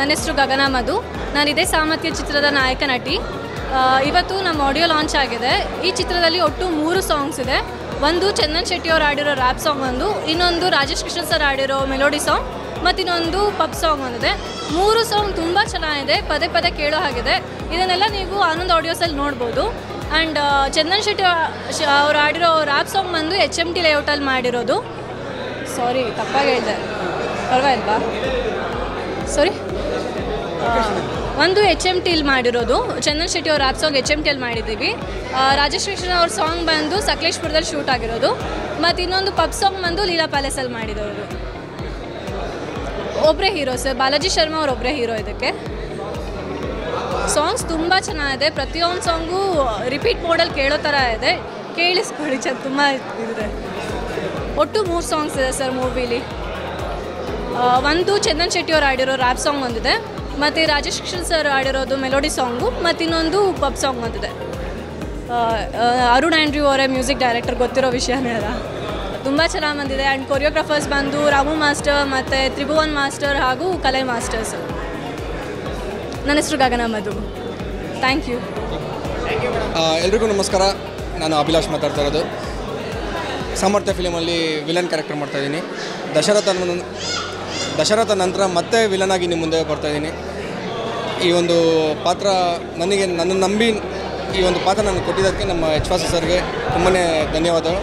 ನನ್ನ ಹೆಸರು ಗಗನ ಮಧು. ನಾನು ಇದೇ ಸಾಮರ್ಥ್ಯ ಚಿತ್ರದ ನಾಯಕ ನಟಿ. ಇವತ್ತು ನಮ್ಮ ಆಡಿಯೋ ಲಾಂಚ್ ಆಗಿದೆ. ಈ ಚಿತ್ರದಲ್ಲಿ ಒಟ್ಟು ಮೂರು ಸಾಂಗ್ಸ್ ಇದೆ. ಒಂದು ಚಂದನ್ ಶೆಟ್ಟಿ ಅವ್ರು ಆಡಿರೋ ರ್ಯಾಪ್ ಸಾಂಗ್ ಒಂದು, ಇನ್ನೊಂದು ರಾಜೇಶ್ ಕೃಷ್ಣ ಸರ್ ಆಡಿರೋ ಮೆಲೋಡಿ ಸಾಂಗ್ ಮತ್ತು ಇನ್ನೊಂದು ಪಪ್ ಸಾಂಗ್ ಒಂದಿದೆ. ಮೂರು ಸಾಂಗ್ ತುಂಬ ಚೆನ್ನಾಗಿದೆ. ಪದೇ ಪದೇ ಕೇಳೋ ಹಾಗಿದೆ. ಇದನ್ನೆಲ್ಲ ನೀವು ಆನಂದ್ ಆಡಿಯೋಸಲ್ಲಿ ನೋಡ್ಬೋದು. ಆ್ಯಂಡ್ ಚಂದನ್ ಶೆಟ್ಟಿ ಅವ್ರು ಆಡಿರೋ ರ್ಯಾಪ್ ಸಾಂಗ್ ಬಂದು ಎಚ್ ಎಂ ಟಿ ಲೇಔಟಲ್ಲಿ ಮಾಡಿರೋದು. ಸಾರಿ ತಪ್ಪಾಗಿ ಹೇಳಿದೆ. ಪರವಾಗಿಲ್ವಾ? ಸಾರಿ ಒಂದು ಎಚ್ ಎಂ ಟಿಲ್ ಮಾಡಿರೋದು. ಚಂದನ್ ಶೆಟ್ಟಿ ಅವ್ರ ರ್ಯಾಪ್ ಸಾಂಗ್ ಎಚ್ ಎಂ ಟಿಲ್ ಮಾಡಿದ್ದೀವಿ. ರಾಜೇಶ್ ಕೃಷ್ಣ ಅವ್ರ ಸಾಂಗ್ ಬಂದು ಸಕಲೇಶ್ಪುರದಲ್ಲಿ ಶೂಟ್ ಆಗಿರೋದು. ಮತ್ತು ಇನ್ನೊಂದು ಪಬ್ ಸಾಂಗ್ ಬಂದು ಲೀಲಾ ಪ್ಯಾಲೇಸಲ್ಲಿ ಮಾಡಿರೋದು ಒಬ್ಬರೇ ಹೀರೋ ಸರ್. ಬಾಲಾಜಿ ಶರ್ಮಾ ಅವ್ರು ಒಬ್ಬರೇ ಹೀರೋ ಇದಕ್ಕೆ. ಸಾಂಗ್ಸ್ ತುಂಬ ಚೆನ್ನಾಗಿದೆ. ಪ್ರತಿಯೊಂದು ಸಾಂಗು ರಿಪೀಟ್ ಮೋಡಲ್ಲಿ ಕೇಳೋ ಥರ ಇದೆ. ಕೇಳಿಸ್ಕೊಳ್ಳಿ ಚ ತುಂಬ ಇದೆ. ಒಟ್ಟು ಮೂರು ಸಾಂಗ್ಸ್ ಇದೆ ಸರ್ ಮೂವಿಲಿ. ಒಂದು ಚಂದನ್ ಶೆಟ್ಟಿ ಅವ್ರು ಆಡಿರೋ ರ್ಯಾಪ್ ಸಾಂಗ್ ಒಂದಿದೆ. ಮತ್ತು ರಾಜೇಶ್ ಕೃಷ್ಣ ಸರ್ ಆಡಿರೋದು ಮೆಲೋಡಿ ಸಾಂಗು, ಮತ್ತು ಇನ್ನೊಂದು ಪಬ್ ಸಾಂಗ್ ಅಂತಿದೆ ಅರುಣ್ ಆ್ಯಂಡ್ರ್ಯೂ ಅವರೇ ಮ್ಯೂಸಿಕ್ ಡೈರೆಕ್ಟರ್, ಗೊತ್ತಿರೋ ವಿಷಯನೇ ಅಲ್ಲ ತುಂಬ ಚೆನ್ನಾಗಿ ಬಂದಿದೆ. ಆ್ಯಂಡ್ ಕೊರಿಯೋಗ್ರಾಫರ್ಸ್ ಬಂದು ರಾಮು ಮಾಸ್ಟರ್, ಮತ್ತು ತ್ರಿಭುವನ್ ಮಾಸ್ಟರ್ ಹಾಗೂ ಕಲೆ ಮಾಸ್ಟರ್ಸ್. ನನ್ನ ಹೆಸರು ಗಗನ ಮಧು. ಥ್ಯಾಂಕ್ ಯು ಎಲ್ರಿಗೂ ನಮಸ್ಕಾರ. ನಾನು ಅಭಿಲಾಷ್ ಮಾತಾಡ್ತಾ ಇರೋದು. ಸಾಮರ್ಥ್ಯ ಫಿಲಮಲ್ಲಿ ವಿಲನ್ ಕ್ಯಾರೆಕ್ಟರ್ ಮಾಡ್ತಾಯಿದ್ದೀನಿ ದಶರಥ ದಶರಥ ನಂತರ ಮತ್ತೆ ವಿಲನ್ ಆಗಿ ನಿಮ್ಮ ಮುಂದೆ ಬರ್ತಾಯಿದ್ದೀನಿ ಈ ಒಂದು ಪಾತ್ರ ನನಗೆ ನನ್ನ ನಂಬಿ ಈ ಒಂದು ಪಾತ್ರ ನನಗೆ ಕೊಟ್ಟಿದ್ದಕ್ಕೆ ನಮ್ಮ ಎಚ್ ವಾಸು ಸರ್ಗೆ ತುಂಬಾ ಧನ್ಯವಾದಗಳು.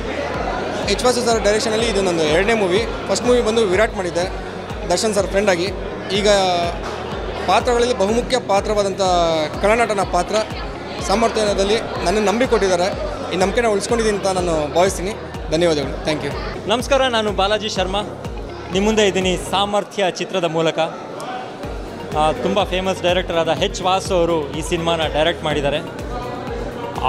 ಎಚ್ ವಾಸು ಸರ್ ಡೈರೆಕ್ಷನಲ್ಲಿ ಇದು ನನ್ನ ಎರಡನೇ ಮೂವಿ ಫಸ್ಟ್ ಮೂವಿ ಬಂದು ವಿರಾಟ್ ಮಾಡಿದ್ದೆ, ದರ್ಶನ್ ಸರ್ ಫ್ರೆಂಡ್ ಆಗಿ. ಈಗ ಪಾತ್ರಗಳಲ್ಲಿ ಬಹುಮುಖ್ಯ ಪಾತ್ರವಾದಂಥ ಕನ್ನಡನ ಪಾತ್ರ ಸಾಮರ್ಥ್ಯದಲ್ಲಿ ನನ್ನ ನಂಬಿ ಕೊಟ್ಟಿದ್ದಾರೆ. ಈ ನಂಬಿಕೆನ ಉಳಿಸ್ಕೊಂಡಿದ್ದೀನಿ ಅಂತ ನಾನು ಭಾವಿಸ್ತೀನಿ. ಧನ್ಯವಾದಗಳು. ಥ್ಯಾಂಕ್ ಯು ನಮಸ್ಕಾರ, ನಾನು ಬಾಲಾಜಿ ಶರ್ಮಾ. ನಿಮ್ಮ ಮುಂದೆ ಇದ್ದೀನಿ ಸಾಮರ್ಥ್ಯ ಚಿತ್ರದ ಮೂಲಕ. ತುಂಬ ಫೇಮಸ್ ಡೈರೆಕ್ಟರ್ ಆದ ಹೆಚ್ ವಾಸು ಅವರು ಈ ಸಿನಿಮಾನ ಡೈರೆಕ್ಟ್ ಮಾಡಿದ್ದಾರೆ.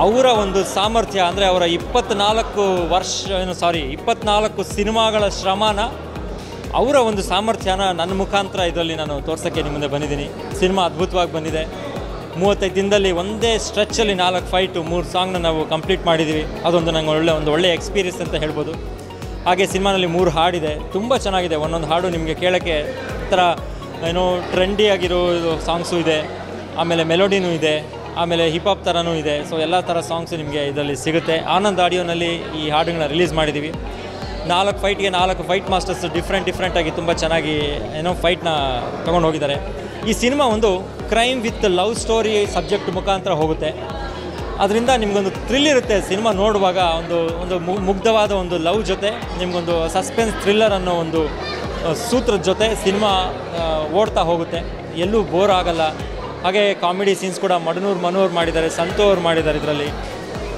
ಅವರ ಒಂದು ಸಾಮರ್ಥ್ಯ ಅಂದರೆ ಅವರ ಇಪ್ಪತ್ನಾಲ್ಕು ವರ್ಷ, ಏನು ಸಾರಿ ಇಪ್ಪತ್ನಾಲ್ಕು ಸಿನಿಮಾಗಳ ಶ್ರಮನ ಅವರ ಒಂದು ಸಾಮರ್ಥ್ಯನ ನನ್ನ ಮುಖಾಂತರ ಇದರಲ್ಲಿ ನಾನು ತೋರ್ಸೋಕ್ಕೆ ನಿಮ್ಮ ಮುಂದೆ ಬಂದಿದ್ದೀನಿ. ಸಿನಿಮಾ ಅದ್ಭುತವಾಗಿ ಬಂದಿದೆ. ಮೂವತ್ತೈದು ದಿನದಲ್ಲಿ ಒಂದೇ ಸ್ಟ್ರೆಚ್ಚಲ್ಲಿ ನಾಲ್ಕು ಫೈಟು ಮೂರು ಸಾಂಗ್ನ ನಾವು ಕಂಪ್ಲೀಟ್ ಮಾಡಿದ್ದೀವಿ. ಅದೊಂದು ನಂಗೆ ಒಳ್ಳೆ, ಒಂದು ಒಳ್ಳೆಯ ಎಕ್ಸ್ಪೀರಿಯನ್ಸ್ ಅಂತ ಹೇಳ್ಬೋದು. ಹಾಗೆ ಸಿನಿಮಾನಲ್ಲಿ ಮೂರು ಹಾಡಿದೆ. ತುಂಬ ಚೆನ್ನಾಗಿದೆ. ಒಂದೊಂದು ಹಾಡು ನಿಮಗೆ ಕೇಳೋಕ್ಕೆ ಒಂಥರ ಏನೋ ಟ್ರೆಂಡಿ ಆಗಿರೋ ಸಾಂಗ್ಸು ಇದೆ. ಆಮೇಲೆ ಮೆಲೋಡಿನೂ ಇದೆ. ಆಮೇಲೆ ಹಿಪ್ ಹಾಪ್ ಥರನೂ ಇದೆ. ಸೊ ಎಲ್ಲ ಥರ ಸಾಂಗ್ಸು ನಿಮಗೆ ಇದರಲ್ಲಿ ಸಿಗುತ್ತೆ. ಆನಂದ್ ಆಡಿಯೋನಲ್ಲಿ ಈ ಹಾಡುಗಳನ್ನ ರಿಲೀಸ್ ಮಾಡಿದ್ದೀವಿ ನಾಲ್ಕು ಫೈಟ್ಗೆ ನಾಲ್ಕು ಫೈಟ್ ಮಾಸ್ಟರ್ಸ್ ಡಿಫ್ರೆಂಟ್ ಡಿಫ್ರೆಂಟಾಗಿ ತುಂಬ ಚೆನ್ನಾಗಿ ಏನೋ ಫೈಟ್ನ ತೊಗೊಂಡು ಹೋಗಿದ್ದಾರೆ. ಈ ಸಿನಿಮಾ ಒಂದು crime with love story subject ಮುಖಾಂತರ ಹೋಗುತ್ತೆ. ಅದರಿಂದ ನಿಮಗೊಂದು ಥ್ರಿಲ್ ಇರುತ್ತೆ ಸಿನಿಮಾ ನೋಡುವಾಗ. ಒಂದು ಒಂದು ಮುಗ್ಧವಾದ ಒಂದು ಲವ್ ಜೊತೆ ನಿಮಗೊಂದು ಸಸ್ಪೆನ್ಸ್ ಥ್ರಿಲ್ಲರ್ ಅನ್ನೋ ಒಂದು ಸೂತ್ರದ ಜೊತೆ ಸಿನಿಮಾ ಓಡ್ತಾ ಹೋಗುತ್ತೆ. ಎಲ್ಲೂ ಬೋರ್ ಆಗಲ್ಲ. ಹಾಗೆ ಕಾಮಿಡಿ ಸೀನ್ಸ್ ಕೂಡ ಮಡನೂರು ಮನೋರು ಮಾಡಿದ್ದಾರೆ, ಸಂತು ಅವ್ರು ಮಾಡಿದ್ದಾರೆ ಇದರಲ್ಲಿ.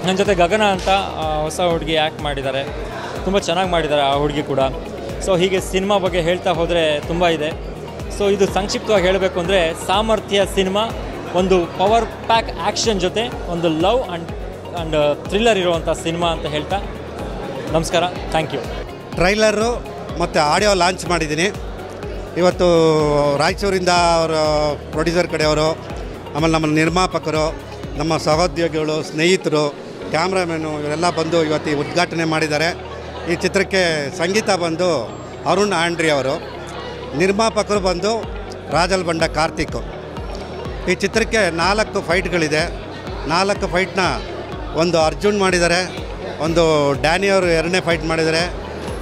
ನನ್ನ ಜೊತೆ ಗಗನ ಅಂತ ಹೊಸ ಹುಡುಗಿ ಆ್ಯಕ್ಟ್ ಮಾಡಿದ್ದಾರೆ. ತುಂಬ ಚೆನ್ನಾಗಿ ಮಾಡಿದ್ದಾರೆ ಆ ಹುಡುಗಿ ಕೂಡ. ಸೊ ಹೀಗೆ ಸಿನಿಮಾ ಬಗ್ಗೆ ಹೇಳ್ತಾ ಹೋದರೆ ತುಂಬ ಇದೆ. ಸೊ ಇದು ಸಂಕ್ಷಿಪ್ತವಾಗಿ ಹೇಳಬೇಕು ಅಂದರೆ ಸಾಮರ್ಥ್ಯ ಸಿನಿಮಾ, ಒಂದು ಪವರ್ ಪ್ಯಾಕ್ ಆ್ಯಕ್ಷನ್ ಜೊತೆ, ಒಂದು ಲವ್ ಆ್ಯಂಡ್ ಆ್ಯಂಡ್ ಥ್ರಿಲ್ಲರ್ ಇರುವಂಥ ಸಿನಿಮಾ ಅಂತ ಹೇಳ್ತಾ. ನಮಸ್ಕಾರ ಥ್ಯಾಂಕ್ ಯು ಟ್ರೈಲರು ಮತ್ತು ಆಡಿಯೋ ಲಾಂಚ್ ಮಾಡಿದ್ದೀನಿ. ಇವತ್ತು ರಾಯಚೂರಿಂದ ಅವರ ಪ್ರೊಡ್ಯೂಸರ್ ಕಡೆಯವರು, ಆಮೇಲೆ ನಮ್ಮ ನಿರ್ಮಾಪಕರು, ನಮ್ಮ ಸಹೋದ್ಯೋಗಿಗಳು, ಸ್ನೇಹಿತರು ಕ್ಯಾಮ್ರಾಮ್ಯಾನು ಇವರೆಲ್ಲ ಬಂದು ಇವತ್ತು ಉದ್ಘಾಟನೆ ಮಾಡಿದ್ದಾರೆ. ಈ ಚಿತ್ರಕ್ಕೆ ಸಂಗೀತ ಬಂದು ಅರುಣ್ ಆಂಡ್ರಿ ಅವರು, ನಿರ್ಮಾಪಕರು ಬಂದು ರಾಜಲ್ ಬಂಡ ಕಾರ್ತಿಕ್. ಈ ಚಿತ್ರಕ್ಕೆ ನಾಲ್ಕು ಫೈಟ್ಗಳಿದೆ. ನಾಲ್ಕು ಫೈಟ್ನ ಒಂದು ಅರ್ಜುನ್ ಮಾಡಿದ್ದಾರೆ, ಒಂದು ಡ್ಯಾನಿ ಅವರು ಎರಡನೇ ಫೈಟ್ ಮಾಡಿದ್ದಾರೆ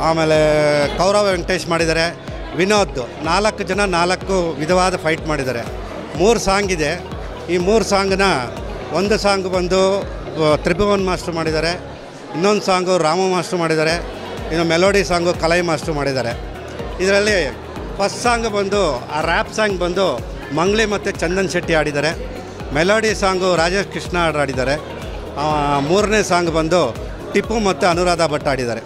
ಆಮೇಲೆ ಕೌರವ ವೆಂಕಟೇಶ್ ಮಾಡಿದ್ದಾರೆ. ವಿನೋದ್, ನಾಲ್ಕು ಜನ ನಾಲ್ಕು ವಿಧವಾದ ಫೈಟ್ ಮಾಡಿದ್ದಾರೆ. ಮೂರು ಸಾಂಗ್ ಇದೆ. ಈ ಮೂರು ಸಾಂಗ್ನ ಒಂದು ಸಾಂಗ್ ಬಂದು ತ್ರಿಭುವನ್ ಮಾಸ್ಟರ್ ಮಾಡಿದ್ದಾರೆ. ಇನ್ನೊಂದು ಸಾಂಗು ರಾಮ ಮಾಸ್ಟರ್ ಮಾಡಿದ್ದಾರೆ. ಇನ್ನು ಮೆಲೋಡಿ ಸಾಂಗು ಕಲೈ ಮಾಸ್ಟರ್ ಮಾಡಿದ್ದಾರೆ. ಇದರಲ್ಲಿ ಫಸ್ಟ್ ಸಾಂಗ್ ಬಂದು, ಆ ರ್ಯಾಪ್ ಸಾಂಗ್ ಬಂದು ಮಂಗ್ಳಿ ಮತ್ತು ಚಂದನ್ ಶೆಟ್ಟಿ ಆಡಿದ್ದಾರೆ ಮೆಲೋಡಿ ಸಾಂಗು ರಾಜೇಶ್ ಕೃಷ್ಣ ಆಡಿದ್ದಾರೆ ಮೂರನೇ ಸಾಂಗ್ ಬಂದು ಟಿಪ್ಪು ಮತ್ತು ಅನುರಾಧ ಭಟ್ ಆಡಿದ್ದಾರೆ